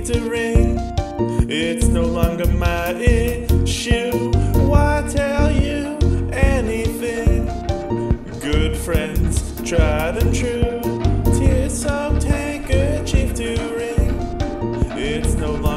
victory. It's no longer my issue. Why tell you anything? Good friends, tried and true. Tears soaked handkerchief to wring. It's no longer.